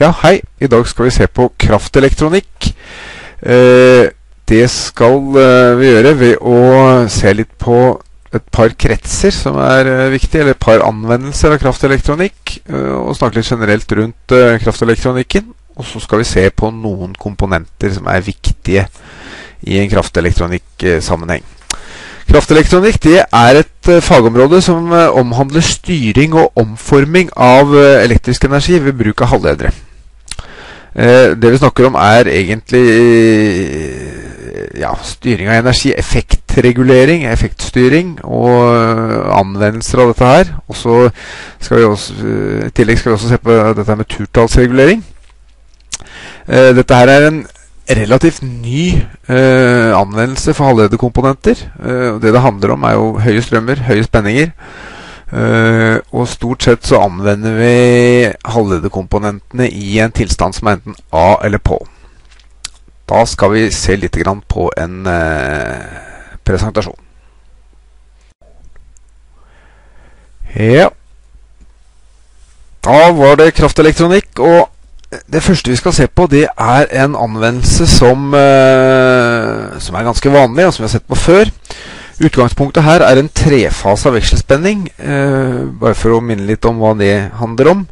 Ja, hei. I dag skal vi se på kraftelektronikk. Eh, det skal eh, vi gjøre ved å se litt på et par kretser som er eh, viktige, eller et par anvendelser av kraftelektronikk, og snakke litt generelt rundt kraftelektronikken. Og så skal vi se på noen komponenter som er viktige i en kraftelektronikksammenheng. Kraftelektronikk det er et fagområde som omhandler styring og omforming av elektrisk energi ved bruk av halvledere. Eh, det vi snakker om, er egentlig eh, ja, styring av energi, effektregulering, effektstyring og eh, anvendelser av dette her. Og så skal vi også, I tillegg skal vi også se på dette med turtallsregulering. Dette her er en relativt ny anvendelse for halvlederkomponenter. Det det handler om, er jo høye strømmer, høye spenninger. Uh, og stort sett så anvender vi halvlederkomponentene i en tilstand som er enten A eller på. Da skal vi se litt på en uh, presentasjon. Ja. Da var det kraftelektronikk, og det første vi skal se på, det er en anvendelse som, uh, som er ganske vanlig, og som vi har sett på før. Utgangspunktet her er en trefasa vekselspenning, eh, bare for å minne litt om hva det handler om.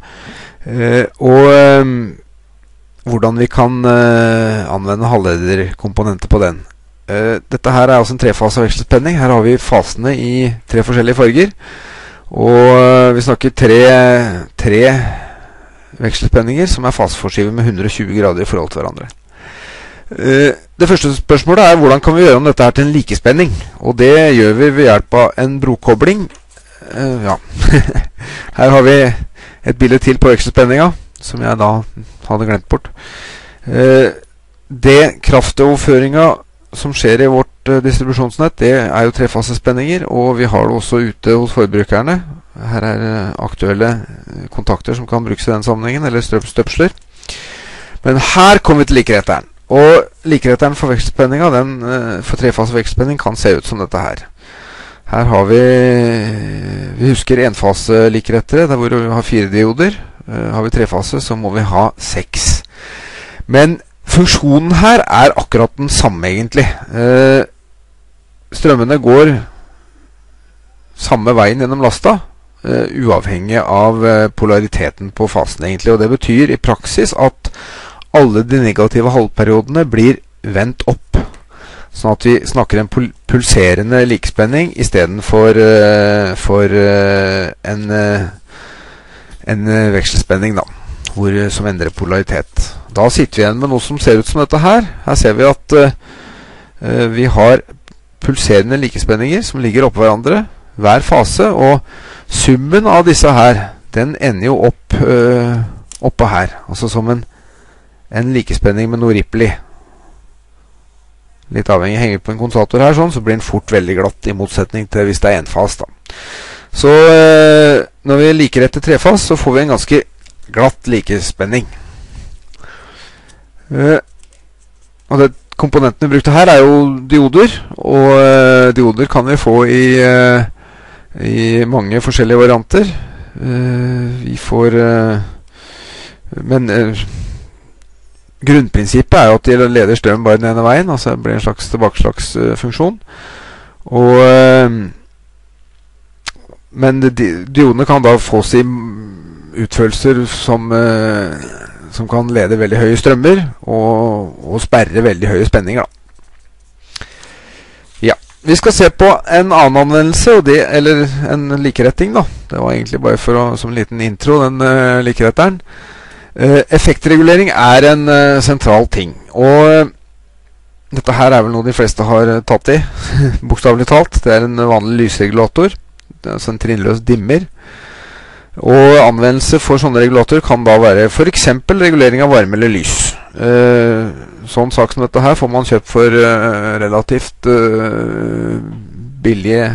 Eh, og eh, hvordan vi kan eh, anvende halvlederkomponenter på den. Eh, dette her er altså en trefasa vekselspenning. Her har vi fasene i tre forskjellige farger. Og eh, vi snakker tre, tre vekselspenninger som er faseforskyvet med 120 grader i forhold til hverandre. Uh, det første spørsmålet er hvordan kan vi gjøre om dette her til en likespenning. Og det gjør vi ved hjelp av en brokobling. Uh, ja. her har vi et bilde til på vekselspenninga, som jeg da hadde glemt bort. Uh, det kraftoverføringa som skjer i vårt distribusjonsnett, det er jo trefasespenninger. Og vi har det også ute hos forbrukerne. Her er aktuelle kontakter som kan brukes i den sammenhengen, eller støpsler. Men her kommer vi til likeretteren. Og likeretteren for vekstspenninga, den eh, for trefase vekstspenning, kan se ut som dette her. Her har vi Vi husker enfaselikerettere, der hvor vi har fire dioder. Uh, har vi trefase, så må vi ha seks. Men funksjonen her er akkurat den samme, egentlig. Uh, strømmene går samme veien gjennom lasta, uavhengig av polariteten på fasen, egentlig. Og det betyr i praksis at alle de negative halvperiodene blir vendt opp. Sånn at vi snakker en pulserende likespenning istedenfor uh, for uh, en, uh, en vekselspenning, da. Hvor, som endrer polaritet. Da sitter vi igjen med noe som ser ut som dette her. Her ser vi at vi har pulserende likespenninger som ligger oppå hverandre hver fase. Og summen av disse her, den ender jo opp oppå her. Altså som en en likespenning med noe Ripley. Litt avhengig henger på en kondensator her, sånn, så blir den fort veldig glatt, i motsetning til hvis det er enfas. da. Så øh, når vi liker etter trefas, så får vi en ganske glatt likespenning. Uh, og det Komponentene vi brukte her, er jo dioder. Og øh, dioder kan vi få i, øh, i mange forskjellige varianter. vi får Men Grunnprinsippet er jo at de leder strøm bare den ene veien. Altså det blir en slags tilbakeslagsfunksjon. Og Men diodene kan da fås i utførelser som, som kan lede veldig høye strømmer, og, og sperre veldig høye spenninger. Da. Vi skal se på en annen anvendelse, det, eller en likeretting. da Det var egentlig bare for å, som en liten intro, den uh, likeretteren. Uh, effektregulering er en uh, sentral ting. Og uh, dette her er vel noe de fleste har tatt i, bokstavelig talt. Det er en vanlig lysregulator. Altså en trinnløs dimmer. Og anvendelse for sånne regulatorer kan da være f.eks. regulering av varme eller lys. sånn sak som dette her får man kjøpt for relativt billige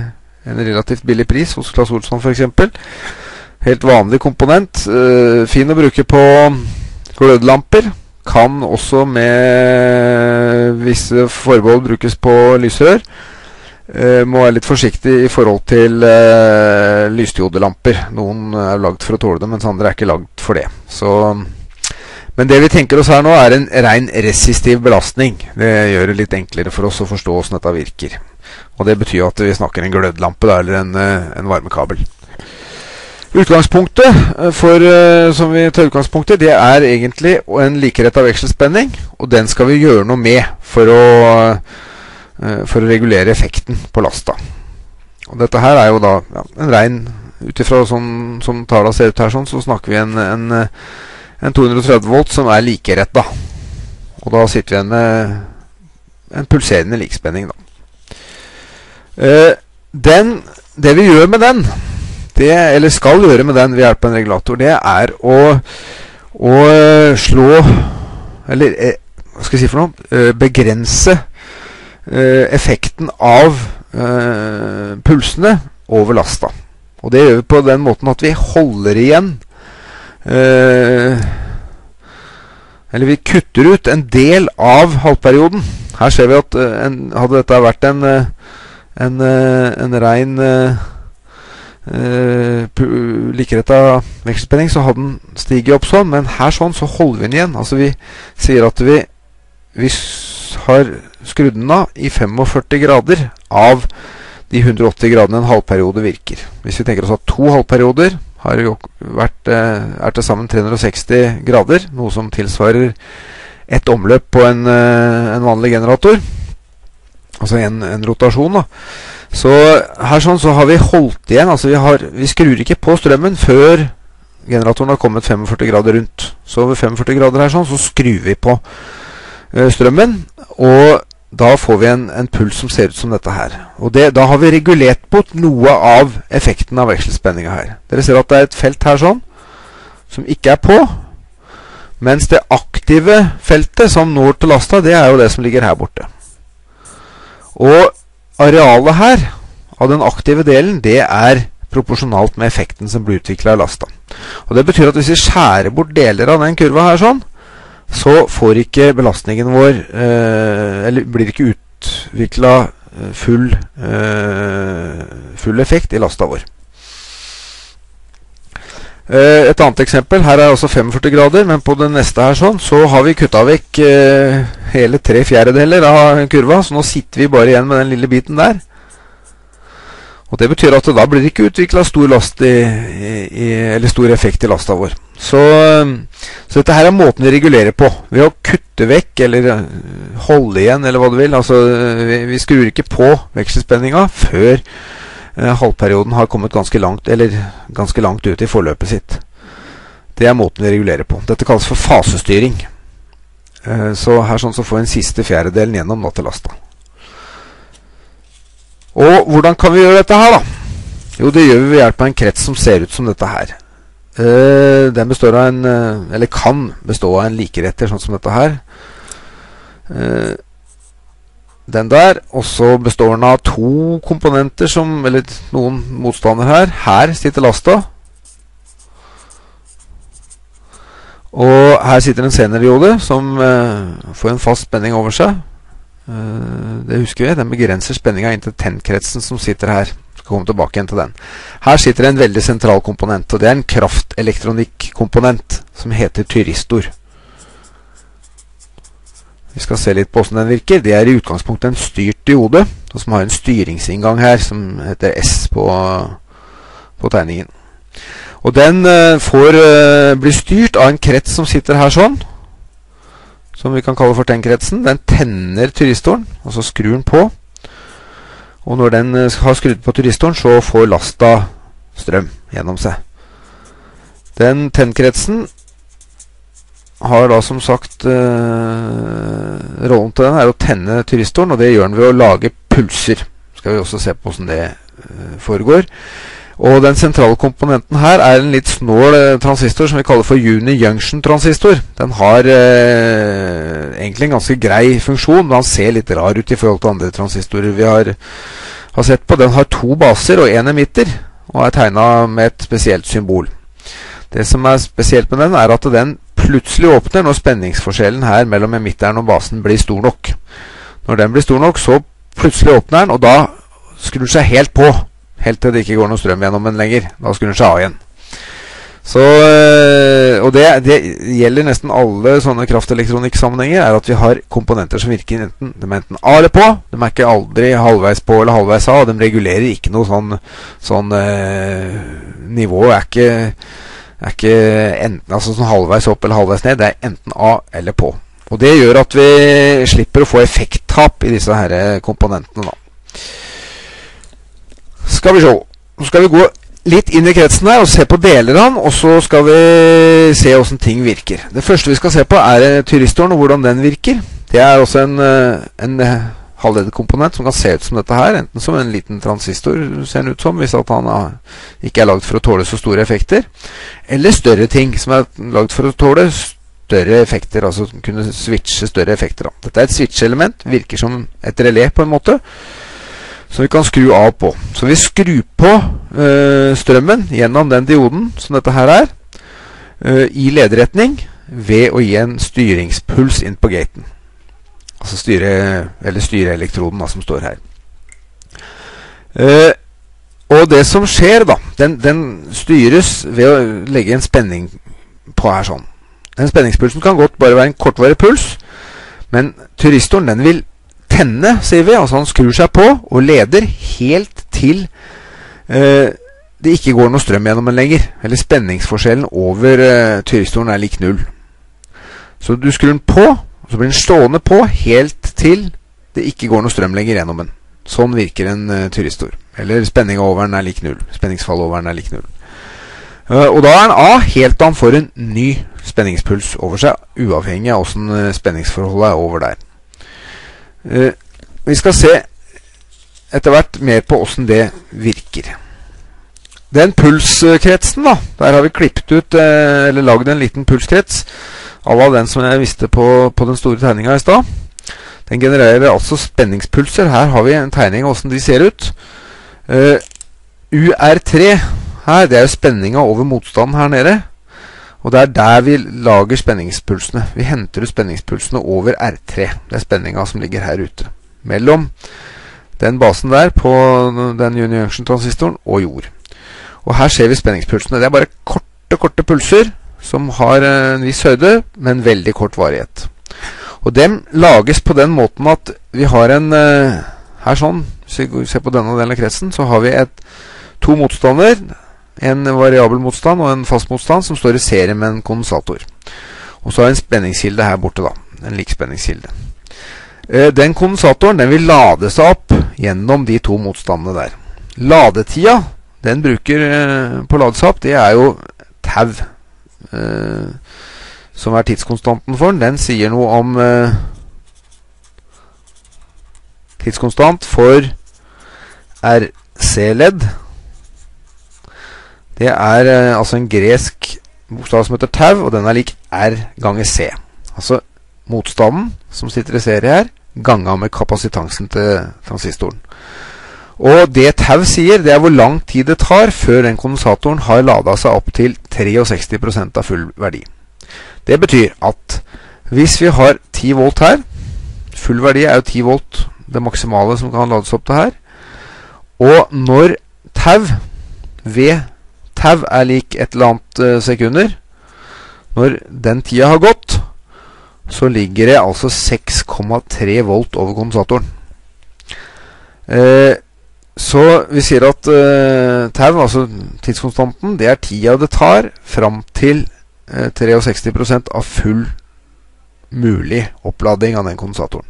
en relativt billig pris hos Claes Olsson f.eks. Helt vanlig komponent. Uh, fin å bruke på glødelamper. Kan også med visse forbehold brukes på lysrør. Uh, må være litt forsiktig i forhold til uh, lysdiodelamper. Noen er lagd for å tåle det, mens andre er ikke lagd for det. Så, Men det vi tenker oss her nå, er en ren resistiv belastning. Det gjør det litt enklere for oss å forstå hvordan dette virker. Og det betyr at vi snakker en glødlampe eller en, eh, en varmekabel. Utgangspunktet eh, for, eh, som vi tar utgangspunktet, det er egentlig en likeretta vekselspenning. Og den skal vi gjøre noe med for å, for å regulere effekten på lasta. Og dette her er jo da ja, en rein Ut ifra sånn som tallene ser ut her, sånn, så snakker vi en, en en 230 volt som er likerett, da. Og da sitter vi igjen med en pulserende likspenning, da. Den, det vi gjør med den, det, eller skal gjøre med den ved hjelp av en regulator, det er å, å slå Eller eh, hva skal jeg si for noe? Uh, begrense effekten av pulsene over lasta. Og det gjør vi på den måten at vi holder igjen eh, Eller vi kutter ut en del av halvperioden. Her ser vi at eh, en, hadde dette vært en, eh, en, eh, en rein uh, likeretta vekselspenning, så hadde den stiget opp sånn. Men her sånn så holder vi den igjen. Altså vi sier at vi, vi har skrudd den av i 45 grader av de 180 gradene en halvperiode virker. Hvis vi tenker oss at to halvperioder har vært, eh, er til sammen 360 grader, noe som tilsvarer ett omløp på en, eh, en vanlig generator. Altså en, en, rotasjon. da Så her sånn så har vi holdt igjen. Altså vi, har, vi skrur ikke på strømmen før generatoren har kommet 45 grader rundt. Så ved 45 grader her sånn så skrur vi på uh, strømmen. Og da får vi en, en, puls som ser ut som dette her. Og det, Da har vi regulert bort noe av effekten av vekselspenninga her. Dere ser at det er et felt her sånn som ikke er på. Mens det aktive feltet som når til lasta, det er jo det som ligger her borte. Og arealet her, av den aktive delen, det er proporsjonalt med effekten som blir utvikla av lasta. Og Det betyr at hvis vi skjærer bort deler av den kurva her sånn, så får ikke belastningen vår eh, Eller blir ikke utvikla eh, full, eh, full effekt i lasta vår. Et annet eksempel. Her er også 45 grader, men på den neste her sånn, så har vi kutta vekk hele tre fjerdedeler av kurva. Så nå sitter vi bare igjen med den lille biten der. Og Det betyr at det da blir det ikke utvikla stor, stor effekt i lasta vår. Så, så, dette her er måten vi regulerer på. Ved å kutte vekk eller eh, holde igjen, eller hva du vil. Altså, vi, vi skrur ikke på vekselspenninga før eh, halvperioden har kommet ganske langt, eller ganske langt ut i forløpet sitt. Det er måten vi regulerer på. Dette kalles for fasestyring. Eh, så her sånn så får en siste fjerdedelen gjennom nå til lasta. Og hvordan kan vi gjøre dette her, da? Jo, det gjør vi ved hjelp av en krets som ser ut som dette her. Uh, den består av en uh, Eller kan bestå av en likeretter, sånn som dette her. Den der. Og så består den av to komponenter som Eller noen motstander her. Her sitter lasta. Og her sitter en seneriode som får en fast spenning over seg. Uh, det husker vi. Den begrenser spenninga inntil tennkretsen som sitter her. Skal komme tilbake igjen til den. Her sitter en veldig sentral komponent, og det er en kraftelektronikkomponent som heter tyristor. Vi skal se litt på hvordan den virker. Det er i utgangspunktet en styrt diode, som har en styringsinngang her som heter S på, på tegningen. Og den uh, får uh, bli styrt av en krets som sitter her sånn som vi kan kalle for tennkretsen. Den tenner tyristoren, altså skrur den på. Og når den eh, har skrudd på tyristoren, så får lasta strøm gjennom seg. Den tennkretsen har da som sagt øh, Rollen til den er å tenne tyristoren, og det gjør den ved å lage pulser. Skal vi også se på hvordan det øh, foregår. Og den sentrale komponenten her er en litt snål eh, transistor som vi kaller for Uni Junction-transistor. Den har eh, egentlig en ganske grei funksjon, men den ser litt rar ut i forhold til andre transistorer vi har, har sett på. Den har to baser og én emitter, og er tegna med et spesielt symbol. Det som er spesielt med den, er at den plutselig åpner når spenningsforskjellen her mellom emitteren og basen blir stor nok. Når den blir stor nok, så plutselig åpner den, og da skrur den seg helt på. Helt til det ikke går noe strøm gjennom den lenger. Da skulle den seg av igjen. Så, øh, og det, det gjelder nesten alle sånne kraftelektronikksammenhenger, er at vi har komponenter som virker enten, de er enten av eller på. De er ikke aldri halvveis på eller halvveis av, og de regulerer ikke noe sånn, sånn eh, Nivået er ikke, er ikke enten altså sånn halvveis opp eller halvveis ned. Det er enten av eller på. Og det gjør at vi slipper å få effekttap i disse her komponentene, da. Skal vi se. Nå skal vi gå litt inn i kretsen her og se på deler av den, og så skal vi se åssen ting virker. Det første vi skal se på, er tyristoren og hvordan den virker. Det er også en, eh, en eh, halvlederkomponent som kan se ut som dette her. Enten som en liten transistor, ser den ut som, hvis at han ikke er lagd for å tåle så store effekter. Eller større ting som er lagd for å tåle større effekter. Altså kunne switche større effekter. Dette er et switchelement. Virker som et relé på en måte som vi kan skru av på. Så vi skrur på øh, strømmen gjennom den dioden som dette her er, øh, i lederretning ved å gi en styringspuls inn på gaten. Altså styre, eller styreelektroden da, som står her. Uh, og det som skjer, da, den, den, styres ved å legge en spenning på her sånn. Den spenningspulsen kan godt bare være en kortvarig puls, men turistoren den vil tenne, sier vi. Altså han skrur seg på og leder helt til eh, det ikke går noe strøm gjennom den lenger. Eller spenningsforskjellen over eh, tyristoren er lik null. Så du skrur den på, og så blir den stående på helt til det ikke går noe strøm lenger gjennom den. Sånn virker en uh, tyristor. Eller spenninga over den er lik null. Spenningsfallet over den er lik null. Uh, og da er den A helt til han får en ny spenningspuls over seg, uavhengig av åssen spenningsforholdet er over der. Uh, vi skal se etter hvert mer på åssen det virker. Den pulskretsen, da, der har vi klippet ut, uh, eller lagd en liten pulskrets av den som jeg visste på, på den store tegninga i stad. Den genererer altså spenningspulser. Her har vi en tegning av åssen de ser ut. Uh, UR3 her, det er jo spenninga over motstanden her nede. Og det er der vi lager spenningspulsene. Vi henter ut spenningspulsene over R3. Det er spenninga som ligger her ute. Mellom den basen der på den junction-transistoren og jord. Og her ser vi spenningspulsene. Det er bare korte, korte pulser som har en viss høyde, men veldig kort varighet. Og dem lages på den måten at vi har en Her sånn, hvis vi ser på denne delen av kretsen, så har vi et, to motstander en variabel motstand og en fast motstand som står i serie med en kondensator. Og så har vi en spenningskilde her borte, da. En likspenningskilde. Den kondensatoren den vil lade seg opp gjennom de to motstandene der. Ladetida den bruker på å lade seg opp, det er jo tau. som er tidskonstanten for den. Den sier noe om tidskonstant for RC-ledd det er eh, altså en gresk bokstav som heter tau, og den er lik R ganger C. Altså motstanden som sitter i serie her, ganga med kapasitansen til transistoren. Og det tau sier, det er hvor lang tid det tar før den kondensatoren har lada seg opp til 63% av full verdi. Det betyr at hvis vi har 10 volt her Full verdi er jo 10 volt, det maksimale som kan lades opp til her. Og når tau ved tau er lik et eller annet uh, sekunder. Når den tida har gått, så ligger det altså 6,3 volt over kondensatoren. Eh, så vi sier at eh, tau, altså tidskonstanten, det er tida det tar fram til 63 av full mulig opplading av den kondensatoren.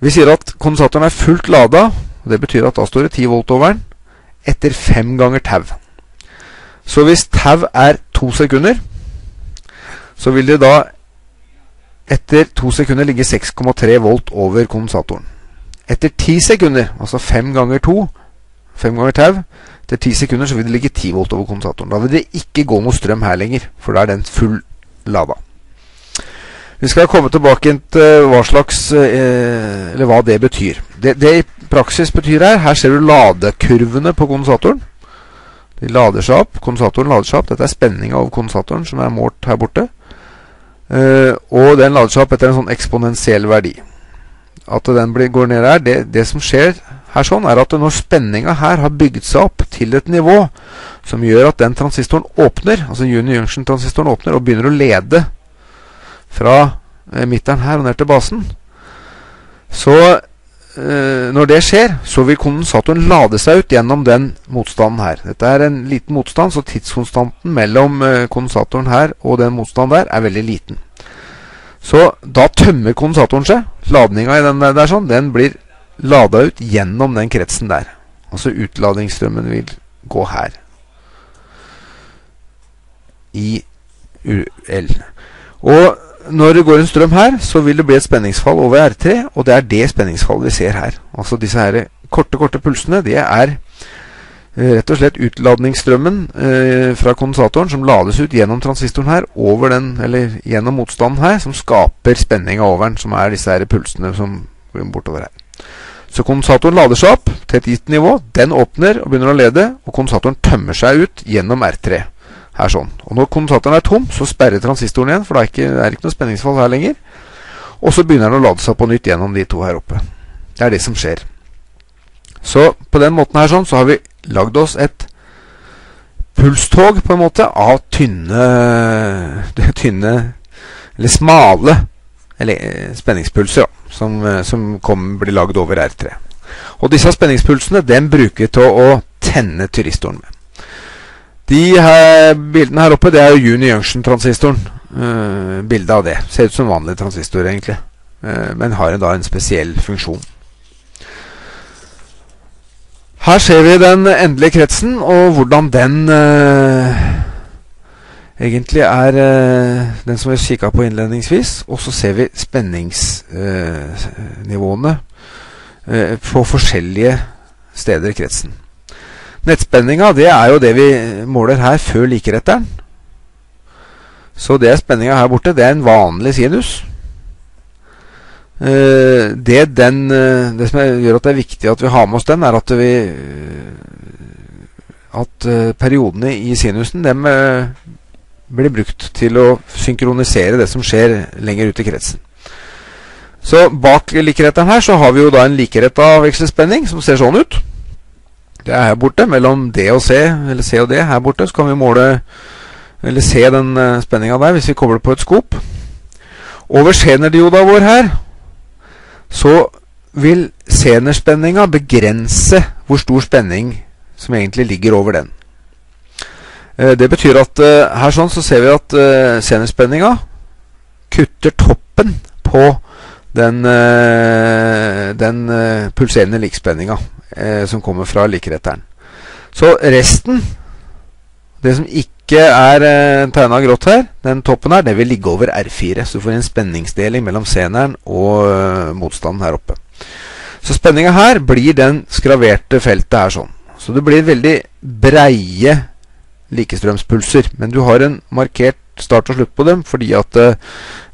Vi sier at kondensatoren er fullt lada, det betyr at da står det 10 volt over den, etter fem ganger tau. Så hvis tau er to sekunder, så vil det da etter to sekunder ligge 6,3 volt over kondensatoren. Etter ti sekunder, altså fem ganger to, fem ganger tau, etter ti sekunder så vil det ligge 10 volt over kondensatoren. Da vil det ikke gå noe strøm her lenger, for da er den full lada. Vi skal komme tilbake til hva slags eh, Eller hva det betyr. Det, det i praksis betyr her Her ser du ladekurvene på kondensatoren. De lader seg opp. Kondensatoren lader seg opp. Dette er spenninga over kondensatoren som er målt her borte. Uh, og den lader seg opp etter en sånn eksponentiell verdi. At den blir, går ned her det, det, som skjer her sånn, er at når spenninga her har bygget seg opp til et nivå som gjør at den transistoren åpner, altså junior junction-transistoren åpner og begynner å lede fra eh, midteren her og ned til basen, så eh, når det skjer, så vil kondensatoren lade seg ut gjennom den motstanden her. Dette er en liten motstand, så tidskonstanten mellom eh, kondensatoren her og den motstanden der er veldig liten. Så da tømmer kondensatoren seg. Ladninga i den der, der sånn, den blir lada ut gjennom den kretsen der. Altså utladingsstrømmen vil gå her. I UL. Og når det går en strøm her, så vil det bli et spenningsfall over R3, og det er det spenningsfallet vi ser her. Altså disse her korte, korte pulsene, det er eh, rett og slett utladningsstrømmen eh, fra kondensatoren som lades ut gjennom transistoren her, over den, eller gjennom motstanden her, som skaper spenning over den, som er disse her pulsene som går bortover her. Så kondensatoren lader seg opp til et gitt nivå, den åpner og begynner å lede, og kondensatoren tømmer seg ut gjennom R3 her sånn. Og når kondensatoren er tom, så sperrer transistoren igjen, for det er ikke, det er ikke noe spenningsfall her lenger. Og så begynner den å lade seg på nytt gjennom de to her oppe. Det er det som skjer. Så på den måten her sånn, så har vi lagd oss et pulstog, på en måte, av tynne Tynne Eller smale eller spenningspulser, ja, som, som kom, blir lagd over R3. Og disse spenningspulsene den bruker vi til å tenne tyristoren med. De her bildene her oppe, det er jo Juni Junction-transistoren. Uh, bilde av det. Ser ut som vanlig transistor, egentlig. Uh, men har en, da en spesiell funksjon. Her ser vi den endelige kretsen, og hvordan den uh, egentlig er den som vi kikka på innledningsvis. Og så ser vi spenningsnivåene på forskjellige steder i kretsen. Nettspenninga det er jo det vi måler her før likeretteren. Så det er spenninga her borte. Det er en vanlig sinus. Uh, det, den, uh, det som gjør at det er viktig at vi har med oss den, er at vi uh, At periodene i sinusen dem blir brukt til å synkronisere det som skjer lenger ut i kretsen. Så bak likeretteren her så har vi jo da en likeretta vekselspenning som ser sånn ut. Det er her borte, mellom D og C, eller C og D her borte, så kan vi måle eller se den uh, spenninga der hvis vi kobler på et skop. Over senerdioda vår her så vil senerspenninga begrense hvor stor spenning som egentlig ligger over den. Uh, det betyr at uh, her sånn så ser vi at senerspenninga kutter toppen på den, den pulserende likspenninga eh, som kommer fra likeretteren. Så resten, det som ikke er eh, tegna grått her, den toppen her, det vil ligge over R4. Så du får en spenningsdeling mellom seneren og eh, motstanden her oppe. Så spenninga her blir den skraverte feltet her sånn. Så det blir veldig breie likestrømspulser. Men du har en markert start og slutt på dem fordi at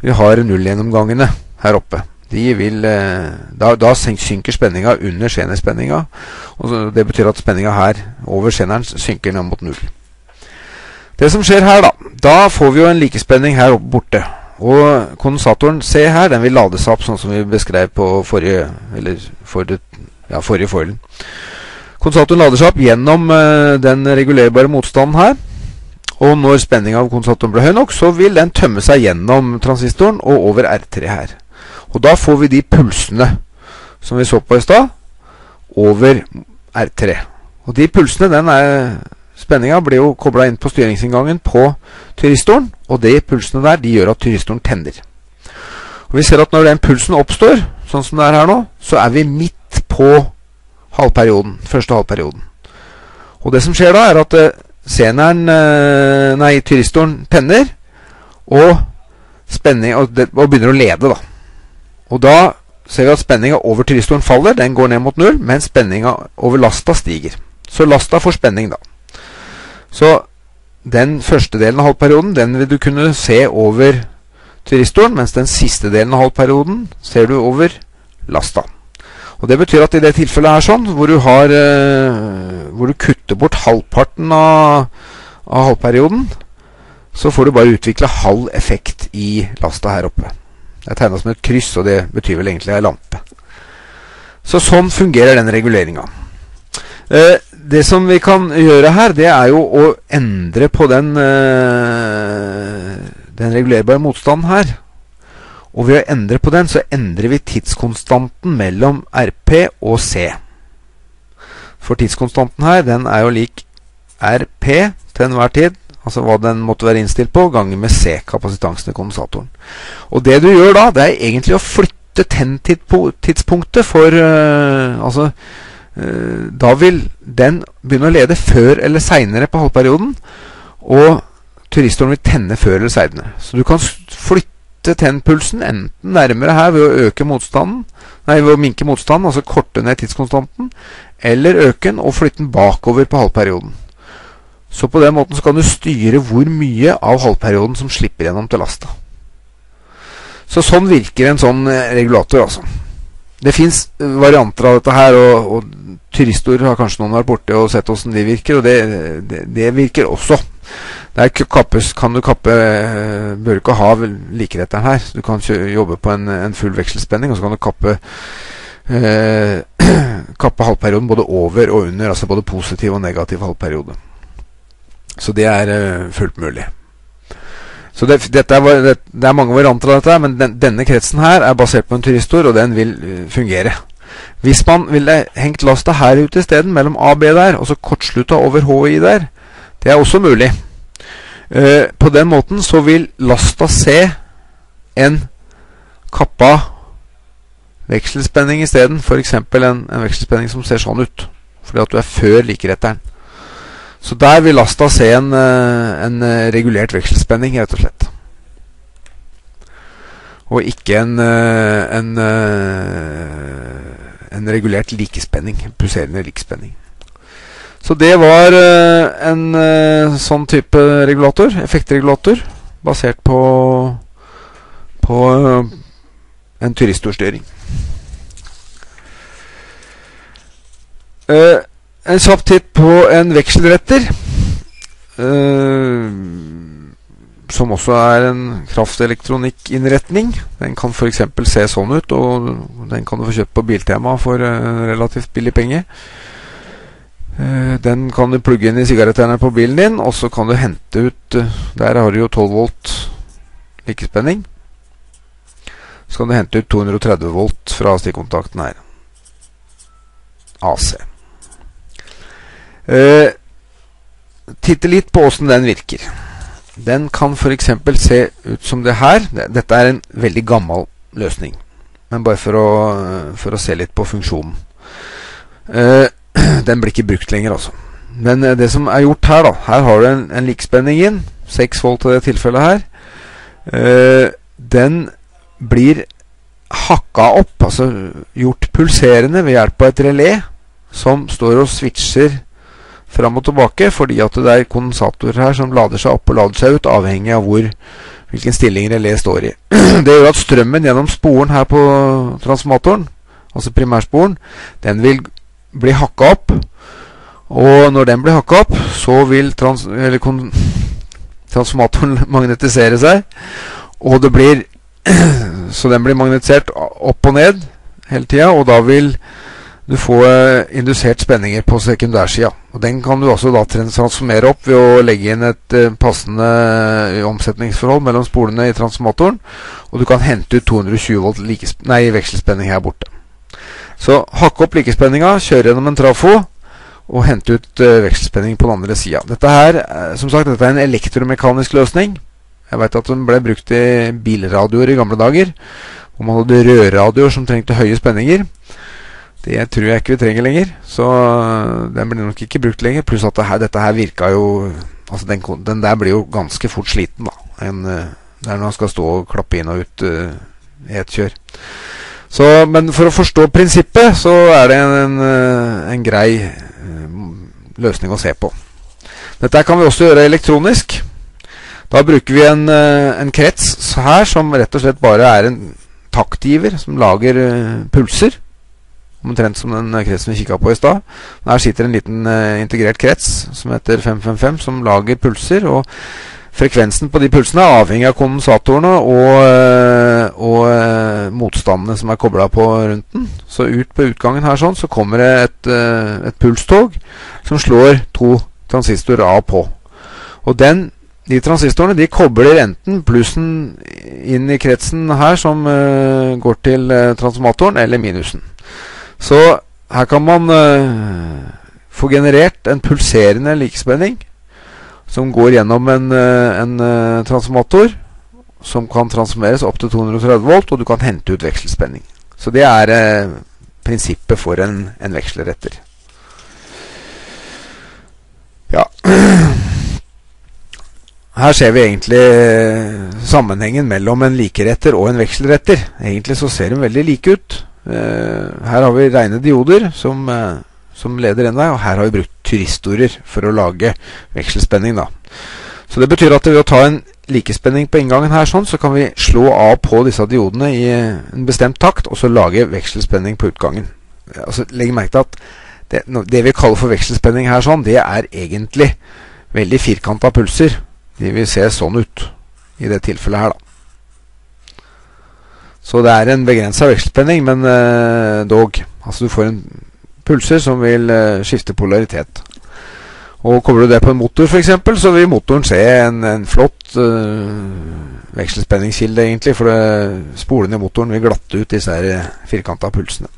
vi har nullgjennomgangene her oppe vil eh, Da, da synker spenninga under sjenerspenninga. Det betyr at spenninga her over sjeneren synker ned mot null. Det som skjer her, da Da får vi jo en likespenning her oppe borte. Og kondensatoren C her, den vil lade seg opp sånn som vi beskrev på forrige Eller for ja, forrige foilen. Kondensatoren lader seg opp gjennom uh, den regulerbare motstanden her. Og når spenninga av kondensatoren blir høy nok, så vil den tømme seg gjennom transistoren og over R3 her. Og da får vi de pulsene som vi så på i stad, over R3. Og de pulsene, den er Spenninga blir jo kobla inn på styringsinngangen på tyristoren, og de pulsene der de gjør at tyristoren tenner. Og Vi ser at når den pulsen oppstår, sånn som det er her nå, så er vi midt på halvperioden, første halvperioden. Og det som skjer da, er at uh, seneren, uh, nei, tyristoren tenner, og, og, og begynner å lede, da. Og da ser vi at spenninga over tyristoren faller. Den går ned mot null, mens spenninga over lasta stiger. Så lasta får spenning, da. Så den første delen av halvperioden den vil du kunne se over tyristoren, mens den siste delen av halvperioden ser du over lasta. Og Det betyr at i det tilfellet her sånn, hvor du, har, eh, hvor du kutter bort halvparten av, av halvperioden, så får du bare utvikle halv effekt i lasta her oppe. Det er tegna som et kryss, og det betyr vel egentlig ei lampe. Så sånn fungerer den reguleringa. Eh, det som vi kan gjøre her, det er jo å endre på den, eh, den regulerbare motstanden her. Og ved å endre på den, så endrer vi tidskonstanten mellom RP og C. For tidskonstanten her, den er jo lik RP til enhver tid, altså hva den måtte være innstilt på, ganger med C, kapasitansen i kondensatoren. Og det du gjør da, det er egentlig å flytte tenntidspunktet for uh, Altså uh, Da vil den begynne å lede før eller seinere på halvperioden, og turistoren vil tenne før eller seinere. Så du kan flytte tennpulsen enten nærmere her ved å øke motstanden, nei, ved å minke motstanden, altså korte ned tidskonstanten, eller øke den og flytte den bakover på halvperioden. Så på den måten så kan du styre hvor mye av halvperioden som slipper gjennom til lasta. Så sånn virker en sånn eh, regulator, altså. Det fins eh, varianter av dette her, og, og turister har kanskje noen vært borte og sett åssen de virker, og det, det, det virker også. Der kappes, kan du kappe eh, Bør ikke ha likeretteren her. Du kan jobbe på en, en, full vekselspenning, og så kan du kappe eh, kappe halvperioden både over og under. Altså både positiv og negativ halvperiode. Så det er eh, fullt mulig. Så det, er, det, er mange varianter av dette, men den, denne kretsen her er basert på en turistord, og den vil uh, fungere. Hvis man ville hengt lasta her ute isteden, mellom A og B der, og så kortslutta over HI der, det er også mulig. Uh, på den måten så vil lasta se en kappa vekselspenning isteden. F.eks. En, en vekselspenning som ser sånn ut. Fordi at du er før likeretteren. Så der vil lasta se en, eh, en eh, regulert vekselspenning, rett og slett. Og ikke en, en, en regulert likespenning. Pulserende likespenning. Så det var uh, en uh, sånn type regulator, effektregulator, basert på, på en en turistorstyring. En kjapp titt på en vekselretter. som også er en kraftelektronikkinnretning. Den kan f.eks. se sånn ut, og den kan du få kjøpt på Biltema for relativt billig penge. Eh, den kan du plugge inn i sigaretterne på bilen din, og så kan du hente ut eh, Der har du jo 12 volt likespenning. Så kan du hente ut 230 volt fra stikkontakten her. AC. Eh, titte litt på åssen den virker. Den kan f.eks. se ut som det her. Dette er en veldig gammel løsning. Men bare for å, for å se litt på funksjonen. Eh, den blir ikke brukt lenger, altså. Men eh, det som er gjort her, da Her har du en, en likspenning inn. 6 volt i det tilfellet her. Den blir hakka opp, altså gjort pulserende ved hjelp av et relé som står og switcher fram og tilbake, fordi at det er kondensatorer her som lader seg opp og lader seg ut, avhengig av hvor, hvilken stilling relé står i. Det gjør at strømmen gjennom sporen her på transformatoren, altså primærsporen, den vil bli hakka opp. Og når den blir hakka opp, så vil trans transformatoren magnetisere seg. Og det blir Så den blir magnetisert opp og ned hele tida, og da vil du få uh, indusert spenninger på sekundærsida. Og den kan du også da transformere opp ved å legge inn et uh, passende uh, omsetningsforhold mellom spolene i transformatoren. Og du kan hente ut 220 volt nei, vekselspenning her borte. Så hakke opp likespenninga, kjøre gjennom en trafo og hente ut vekselspenning på den andre sida. Dette dette er en elektromekanisk løsning. Jeg veit at den ble brukt i bilradioer i gamle dager. Hvor man hadde rørradioer som trengte høye spenninger. Det tror jeg ikke vi trenger lenger. Så uh, den blir nok ikke brukt lenger. Pluss at det her, dette her virka jo Altså den, den, der blir jo ganske fort sliten, da. En, det er når han skal stå og klappe inn og ut i ett kjør. Så, men for å forstå prinsippet, så er det en, en, eh, en grei uh, løsning å se på. Dette kan vi også gjøre elektronisk. Da bruker vi en, eh, en krets her som rett og slett bare er en taktgiver som lager pulser. Omtrent som den kretsen vi kikka på i stad. Her sitter en liten integrert krets som heter 555, som lager pulser. Og Frekvensen på de pulsene er avhengig av kondensatorene og, eh, og eh, motstandene som er kobla på rundt den. Så ut på utgangen her sånn, så kommer det et, eh, et pulstog som slår to transistorer av på. Og den, de transistorene de kobler enten plussen inn i kretsen her som går til transformatoren, eller minusen. Så her kan man uh, få generert en pulserende likespenning som går gjennom en, eh, en, uh, transformator som kan transformeres opp til 230 volt, og du kan hente ut vekselspenning. Så det er uh, prinsippet for en, en veksleretter. Ja Her ser vi egentlig sammenhengen mellom en likeretter og en vekselretter. Egentlig så ser de veldig like ut. Her har vi rene dioder som som leder den vei, og her har vi brukt turistorer for å lage vekselspenning. da. Så det betyr at ved å ta en likespenning på inngangen her, sånn, så kan vi slå av på disse diodene i en bestemt takt, og så lage vekselspenning på utgangen. Altså, Legg merke til at det, det, vi kaller for vekselspenning her, sånn, det er egentlig veldig firkanta pulser. De vil se sånn ut i det tilfellet her, da. Så det er en begrensa vekselspenning, men eh, dog. Altså du får en pulser som vil eh, skifte polaritet. Og Kobler du det på en motor, f.eks., så vil motoren se en, en flott eh, vekselspenningskilde, egentlig. For det, spolene i motoren vil glatte ut disse her firkanta pulsene.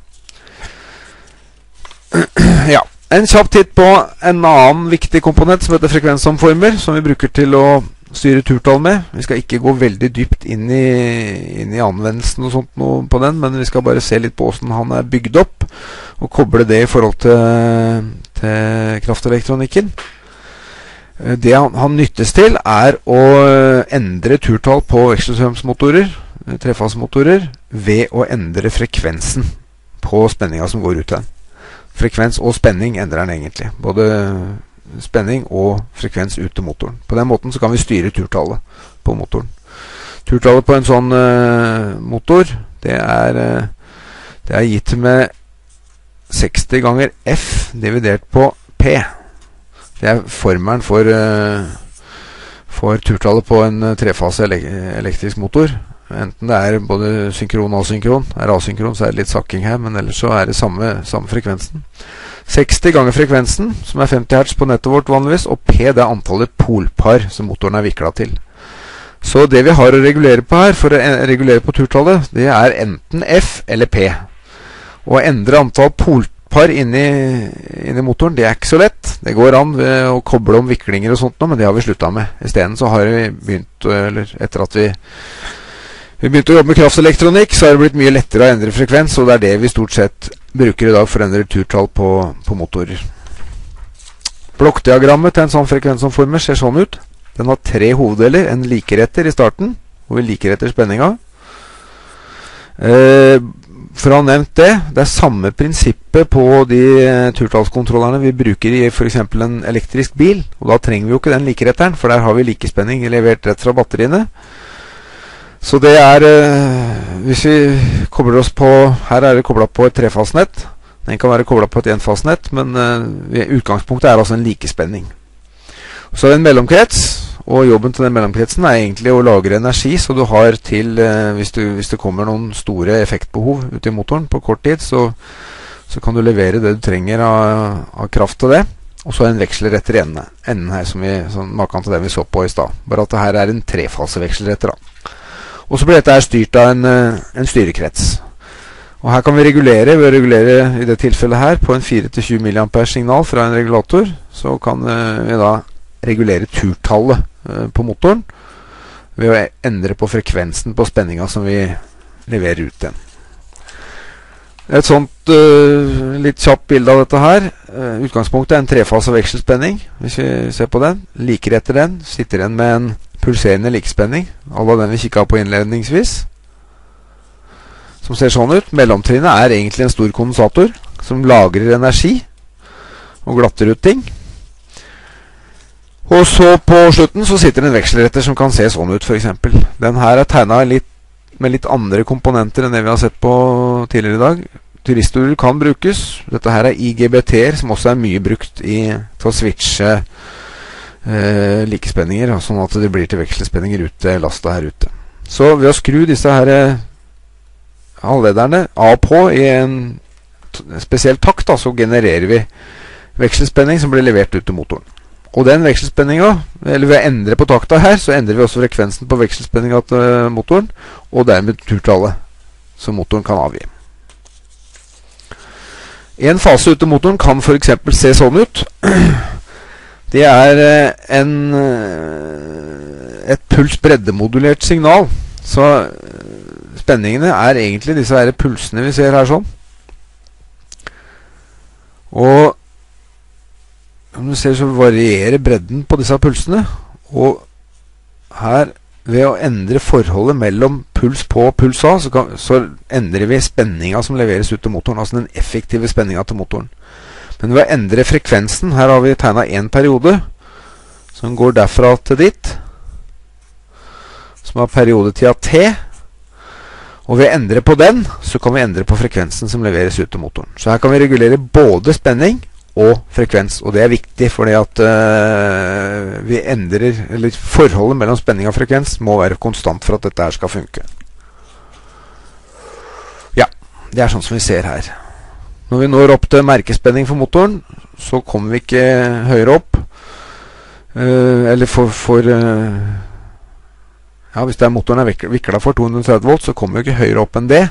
ja. En kjapp titt på en annen viktig komponent som heter frekvensomformer, som vi bruker til å styre turtall med. Vi skal ikke gå veldig dypt inn i, inn i anvendelsen og sånt på den, men vi skal bare se litt på åssen han er bygd opp, og koble det i forhold til, til kraftelektronikken. Eh, det han, han, nyttes til, er å endre turtall på vekselstrømsmotorer, eh, trefasemotorer, ved å endre frekvensen på spenninga som går ut til den. Frekvens og spenning endrer den egentlig. Både spenning og frekvens ut til motoren. På den måten så kan vi styre turtallet på motoren. Turtallet på en sånn uh, motor, det er, uh, det er gitt med 60 ganger F dividert på P. Det er formelen for, uh, for turtallet på en trefase elektrisk motor. Enten det er både synkron og asynkron. Er asynkron, så er det litt sakking her, men ellers så er det samme, samme frekvensen. 60 ganger frekvensen, som er 50 Hz på nettet vårt vanligvis, og P det er antallet polpar som motoren er vikla til. Så det vi har å regulere på her, for å regulere på turtallet, det er enten F eller P. Å endre antall polpar inni, inni motoren, det er ikke så lett. Det går an ved å koble om viklinger og sånt, men det har vi slutta med. Isteden så har vi begynt, eller etter at vi vi begynte å jobbe med kraftelektronikk, så har det blitt mye lettere å endre frekvens, og det er det vi stort sett bruker i dag for å endre turtall på, på motorer. Blokkdiagrammet til en sånn frekvensomformer ser sånn ut. Den har tre hoveddeler. En likeretter i starten, hvor vi likeretter spenninga. Eh, for å ha nevnt det, det er samme prinsippet på de eh, turtallskontrollerne vi bruker i f.eks. en elektrisk bil. Og da trenger vi jo ikke den likeretteren, for der har vi likespenning levert rett fra batteriene. Så det er eh, Hvis vi kobler oss på Her er det kobla på et trefasnett. Den kan være kobla på et enfasenett, men uh, utgangspunktet er altså en likespenning. Så en mellomkrets, og jobben til den mellomkretsen er egentlig å lagre energi, så du har til uh, hvis, du, hvis, det kommer noen store effektbehov ut i motoren på kort tid, så, så kan du levere det du trenger av, av kraft til det. Og så en veksleretter i enden, her, som vi, sånn, maken til den vi så på i stad. Bare at det her er en trefaseveksleretter, da. Og så blir dette styrt av en, eh, en, styrekrets. Og Her kan vi regulere ved å regulere i det tilfellet her på en 4-20 mA signal fra en regulator. Så kan uh, vi da regulere turtallet uh, på motoren ved å endre på frekvensen på spenninga som vi leverer ut den. Et sånt uh, litt kjapt bilde av dette her. utgangspunktet er en trefase vekselspenning, hvis vi ser på den. Liker etter den. Sitter igjen med en pulserende likspenning, à la den vi kikka på innledningsvis. Som ser sånn ut. Mellomtrinnet er egentlig en stor kondensator som lagrer energi og glatter ut ting. Og så på slutten så sitter det en vekselretter som kan se sånn ut, f.eks. Den her er tegna med litt andre komponenter enn det vi har sett på tidligere i dag. Turistorer kan brukes. Dette her er IGBT-er, som også er mye brukt i, til å switche eh, like spenninger, sånn at det blir til vekselspenninger ut til lasta her ute. Så ved å skru disse her eh, halvlederne av på i en spesiell takt, da, så genererer vi vekselspenning som blir levert ut til motoren. Og den vekselspenninga, eller ved å endre på takta her, så endrer vi også frekvensen på vekselspenninga til motoren, og dermed turtallet som motoren kan avgi. En fase ut til motoren kan f.eks. se sånn ut. Det er eh, en, eh, et puls-breddemodulert signal. Så eh, spenningene er egentlig disse her pulsene vi ser her sånn. Og som du ser så varierer bredden på disse pulsene. Og her, ved å endre forholdet mellom puls på og puls av, så, kan, så endrer vi spenninga som leveres ut til motoren. Altså den effektive spenninga til motoren. Men ved å endre frekvensen Her har vi tegna én periode som går derfra til dit. Som har periodetida T. Og ved å endre på den, så kan vi endre på frekvensen som leveres ut til motoren. Så her kan vi regulere både spenning og frekvens. Og det er viktig, fordi at øh, vi endrer Eller forholdet mellom spenning og frekvens må være konstant for at dette her skal funke. Ja, det er sånn som vi ser her. Når vi når opp til merkespenning for motoren, så kommer vi ikke høyere opp. Uh, eller for, for uh, ja, Hvis er motoren er vikla for 230 volt, så kommer vi ikke høyere opp enn det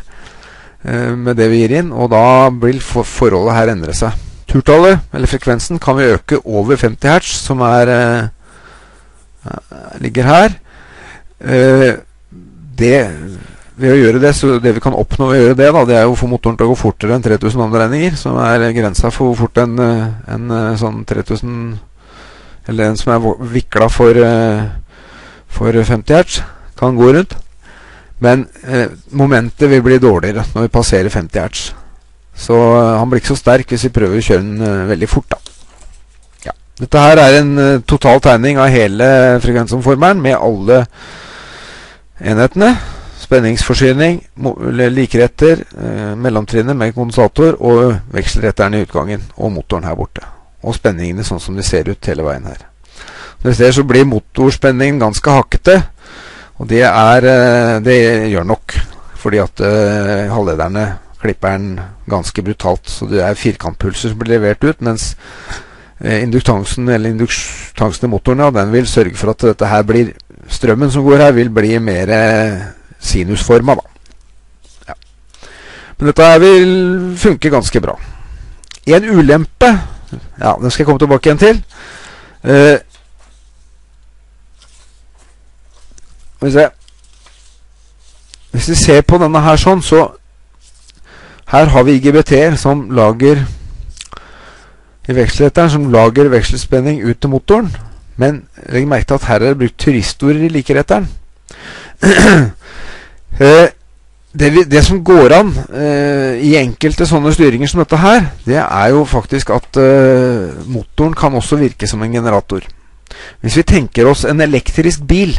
med det vi gir inn. Og da vil for forholdet her endre seg. Turtallet, eller frekvensen, kan vi øke over 50 hertz, som er eh, ligger her. Eh, det, ved å gjøre det, så det vi kan oppnå ved å gjøre det, da, det er å få motoren til å gå fortere enn 3000 omdreininger, som er grensa for hvor fort en, en sånn 3000 Eller en som er vikla for, for 50 hertz, kan gå rundt. Men eh, momentet vil bli dårligere når vi passerer 50 hertz. Så han blir ikke så sterk hvis vi prøver å kjøre den eh, veldig fort, da. Ja. Dette her er en eh, total tegning av hele frekvensomformeren med alle enhetene. Spenningsforsyning, likeretter, mellomtrinnet med kondensator og vekselretteren i utgangen og motoren her borte. Og spenningene sånn som de ser ut hele veien her. Når ser så blir motorspenningen ganske hakkete. Og det, er, det gjør nok fordi at halvlederne klipper den ganske brutalt. Så det er firkantpulser som blir levert ut, mens eh, induktansen eller induktansen i motoren ja, den vil sørge for at dette her blir strømmen som går her, vil bli mer sinusforma. Ja. Men dette vil funke ganske bra. En ulempe Ja, den skal jeg komme tilbake igjen til. Eh, hvis, se. hvis vi ser på denne her sånn, så her har vi IGBT som lager i vekselretteren som lager vekselspenning ut til motoren. Men legg merke til at her er det brukt turistorder i likeretteren. Eh, det, vi, det, som går an eh, i enkelte sånne styringer som dette her, det er jo faktisk at eh, motoren kan også virke som en generator. Hvis vi tenker oss en elektrisk bil,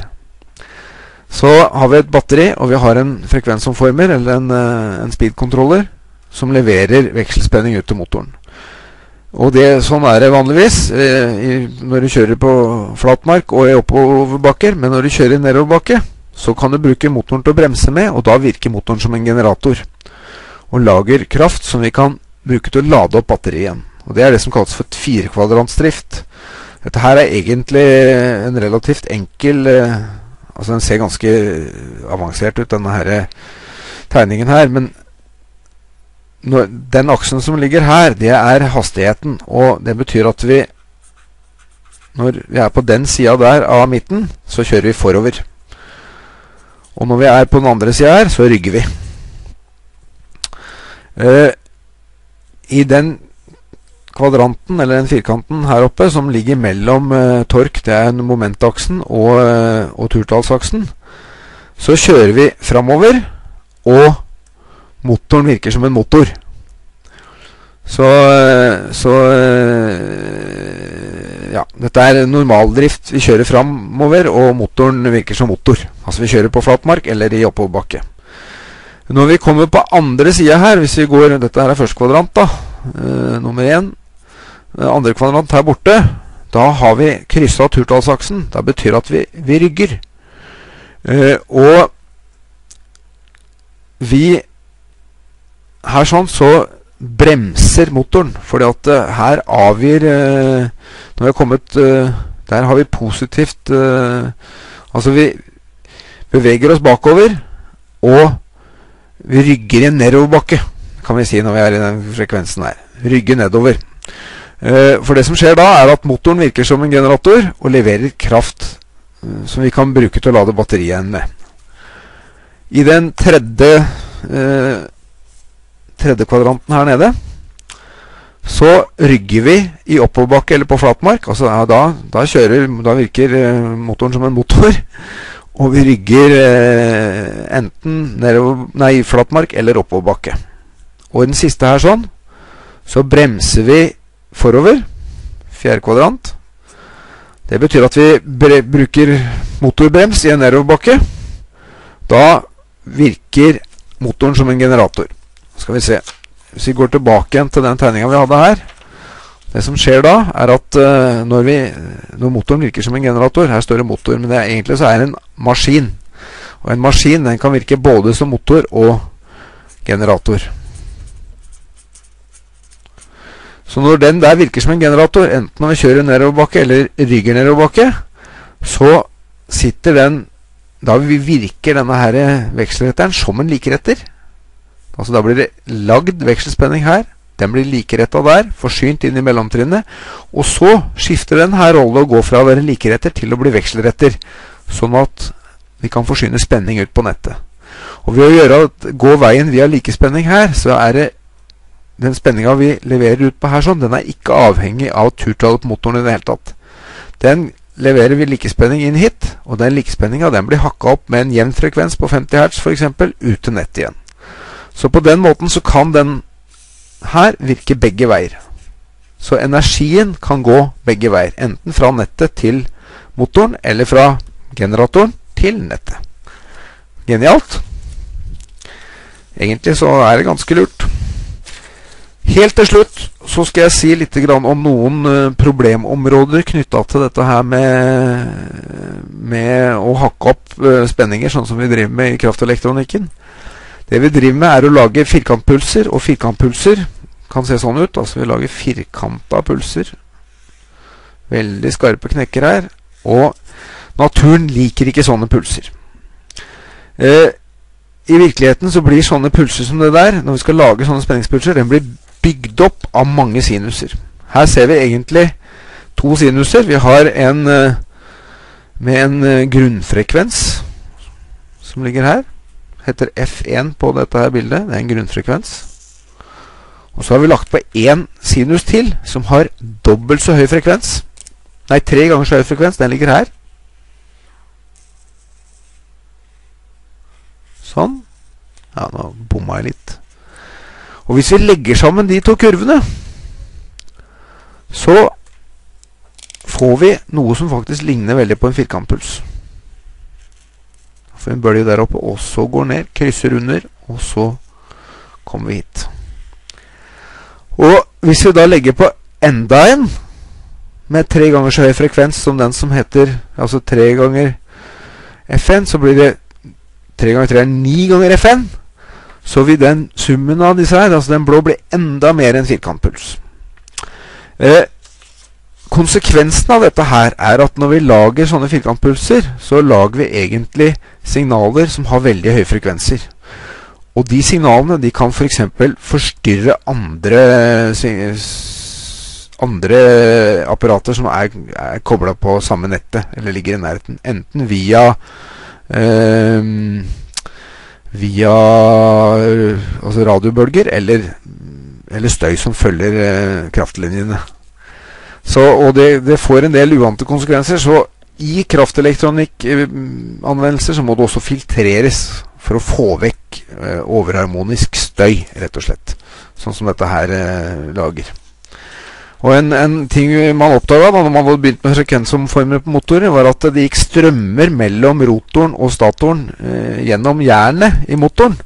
så har vi et batteri, og vi har en frekvensomformer, eller en, eh, en speed-controller, som leverer vekselspenning ut til motoren. Og det, Sånn er det vanligvis eh, når du kjører på flatmark og i oppoverbakker. Men når du kjører nedoverbakke, så kan du bruke motoren til å bremse med, og da virker motoren som en generator. Og lager kraft som vi kan bruke til å lade opp batteriet igjen. Og Det er det som kalles for et firekvadrantsdrift. Dette her er egentlig en relativt enkel eh, Altså Den ser ganske avansert ut, denne her tegningen her. Men den aksen som ligger her, det er hastigheten. Og det betyr at vi Når vi er på den sida der av midten, så kjører vi forover. Og når vi er på den andre sida her, så rygger vi. Uh, I den kvadranten, eller den firkanten her oppe, som ligger mellom uh, tork, det er momentaksen, og, uh, og turtallsaksen, så kjører vi framover, og motoren virker som en motor. Så, så Ja, dette er normaldrift. Vi kjører framover, og motoren virker som motor. Altså vi kjører på flatmark eller i oppoverbakke. Når vi kommer på andre sida her, hvis vi går Dette her er første kvadrant, da. Uh, nummer én. Andre kvadrant her borte. da har vi kryssa turtallsaksen. Det betyr at vi, vi rygger. Uh, og vi Her sånn så bremser motoren, fordi at uh, her avgir uh, Når vi har kommet uh, Der har vi positivt Altså, vi beveger oss bakover, og vi rygger i en nedoverbakke, kan vi si når vi er i den frekvensen her. Rygger nedover. for det som skjer da, er at motoren virker som en generator og leverer kraft som vi kan bruke til å lade batteriet igjen med. I den tredje tredje kvadranten her nede, så rygger vi i oppoverbakke eller på flatmark. Altså da, da, kjører, da virker eh, motoren som en motor. Og vi rygger eh, enten nedover, nei, flatmark eller oppoverbakke. Og i den siste her sånn, så bremser vi forover. Fjerde kvadrant. Det betyr at vi bruker motorbrems i en nedoverbakke. Da virker motoren som en generator. Skal vi se. Hvis vi går tilbake igjen til den tegninga vi hadde her Det som skjer da, er at uh, når, vi, når, motoren virker som en generator Her står det motor, men det er, egentlig så er det en maskin. Og en maskin den kan virke både som motor og generator. Så når den der virker som en generator, enten når vi kjører nedoverbakke eller rygger nedoverbakke, så sitter den Da virker denne her vekselretteren som en likeretter. Altså Da blir det lagd vekselspenning her. Den blir likeretta der, forsynt inn i mellomtrinnet. Og så skifter den her rolle og går fra å være likeretter til å bli vekselretter. Sånn at vi kan forsyne spenning ut på nettet. Og ved å gjøre, gå veien via likespenning her, så er det den spenninga vi leverer ut på her, sånn, den er ikke avhengig av turtallet på motoren i det hele tatt. Den leverer vi likespenning inn hit, og den likespenninga blir hakka opp med en jevn frekvens på 50 Hz f.eks. ut til nettet igjen. Så på den måten så kan den her virke begge veier. Så energien kan gå begge veier. Enten fra nettet til motoren, eller fra generatoren til nettet. Genialt. Egentlig så er det ganske lurt. Helt til slutt så skal jeg si litt om noen eh, problemområder knytta til dette her med, med å hakke opp eh, spenninger, sånn som vi driver med i kraftelektronikken. Det vi driver med, er å lage firkantpulser, og firkantpulser kan se sånn ut. Altså vi lager firkanta pulser. Veldig skarpe knekker her. Og naturen liker ikke sånne pulser. Eh, I virkeligheten så blir sånne pulser som det der, når vi skal lage sånne spenningspulser, den blir bygd opp av mange sinuser. Her ser vi egentlig to sinuser. Vi har en eh, med en eh, grunnfrekvens som ligger her heter F1 på dette her bildet. Det er en grunnfrekvens. Og så har vi lagt på én sinus til, som har dobbelt så høy frekvens. Nei, tre ganger så høy frekvens. Den ligger her. Sånn. Ja, nå bomma jeg litt. Og hvis vi legger sammen de to kurvene, så får vi noe som faktisk ligner veldig på en firkantpuls. For en bølge der oppe, og så går ned, krysser under, og så kommer vi hit. Og hvis vi da legger på enda en med tre ganger så høy frekvens som den som heter Altså tre ganger FN, så blir det tre ganger tre er ni ganger FN. Så vil den summen av disse her, altså den blå, bli enda mer enn firkantpuls. Eh, konsekvensen av dette her er at når vi lager sånne firkantpulser, så lager vi egentlig signaler som har veldig høye frekvenser. Og de signalene de kan f.eks. For forstyrre andre, andre apparater som er, er kobla på samme nettet, eller ligger i nærheten. Enten via øh, via altså radiobølger eller, eller, støy som følger øh, kraftlinjene. Så, og det, det, får en del uante konsekvenser. Så i kraftelektronikkanvendelser så må det også filtreres for å få vekk eh, overharmonisk støy, rett og slett. Sånn som dette her eh, lager. Og en, en ting man oppdaga da når man hadde begynt med frekvensomformer på motorer, var at det gikk strømmer mellom rotoren og statoren eh, gjennom jernet i motoren.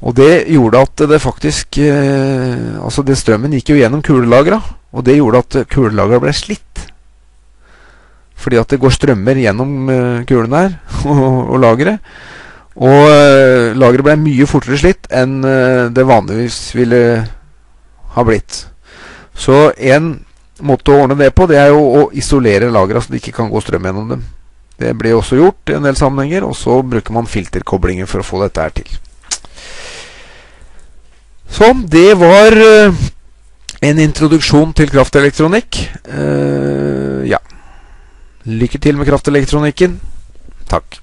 Og det gjorde at det faktisk eh, Altså, den strømmen gikk jo gjennom kulelagra, og det gjorde at kulelagra ble slitt Fordi at det går strømmer gjennom eh, kulen her og, og lageret. Og uh, lageret ble mye fortere slitt enn uh, det vanligvis ville ha blitt. Så en måte å ordne det på, det er jo å isolere lagra så det ikke kan gå strøm gjennom dem. Det blir også gjort i en del sammenhenger, og så bruker man filterkoblinger for å få dette her til. Sånn, det var en introduksjon til kraftelektronikk. Uh, ja. Lykke til med kraftelektronikken. Takk.